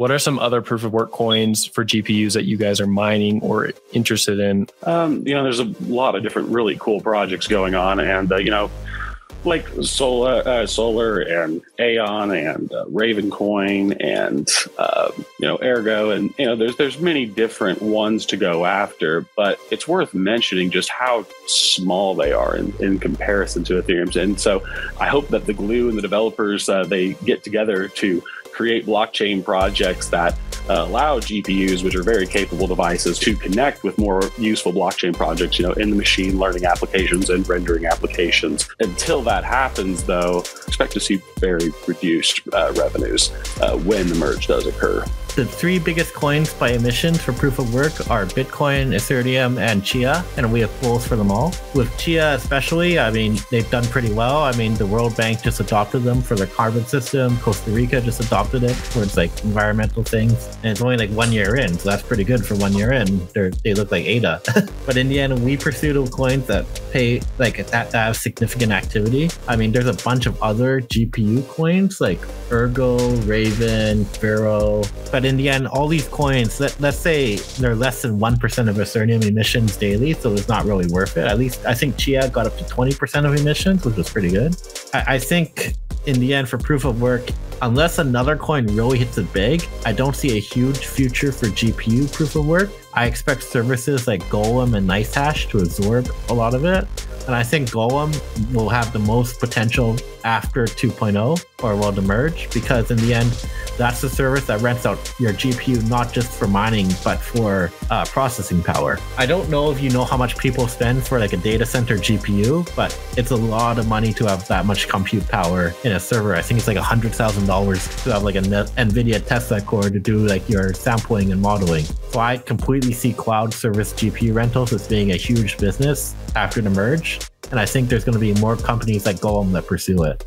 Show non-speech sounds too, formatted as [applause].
What are some other proof of work coins for GPUs that you guys are mining or interested in? Um, you know, there's a lot of different really cool projects going on, and uh, you know, like Solar, uh, Solar and Aeon and uh, Ravencoin and uh, you know Ergo and you know there's there's many different ones to go after, but it's worth mentioning just how small they are in, in comparison to Ethereum's. And so I hope that the Glue and the developers uh, they get together to create blockchain projects that uh, allow GPUs, which are very capable devices, to connect with more useful blockchain projects, you know, in the machine learning applications and rendering applications. Until that happens, though, expect to see very reduced uh, revenues uh, when the merge does occur. The three biggest coins by emissions for proof of work are Bitcoin, Ethereum, and Chia, and we have goals for them all. With Chia, especially, I mean, they've done pretty well. I mean, the World Bank just adopted them for their carbon system. Costa Rica just adopted it for its like environmental things, and it's only like one year in, so that's pretty good for one year in. They're, they look like ADA, [laughs] but in the end, we pursue the coins that pay like that, that have significant activity. I mean, there's a bunch of other GPU coins like Ergo, Raven, Vero, but in the end, all these coins, let, let's say they're less than 1% of Ethereum emissions daily, so it's not really worth it. At least I think Chia got up to 20% of emissions, which was pretty good. I, I think in the end, for proof of work, unless another coin really hits it big, I don't see a huge future for GPU proof of work. I expect services like Golem and NiceHash to absorb a lot of it. And I think Golem will have the most potential after 2.0 or will emerge because in the end, that's the service that rents out your GPU not just for mining but for uh, processing power. I don't know if you know how much people spend for like a data center GPU, but it's a lot of money to have that much compute power in a server. I think it's like a hundred thousand dollars to have like a NVIDIA Tesla core to do like your sampling and modeling. So I completely see cloud service GPU rentals as being a huge business after the merge. And I think there's going to be more companies like Golem that pursue it.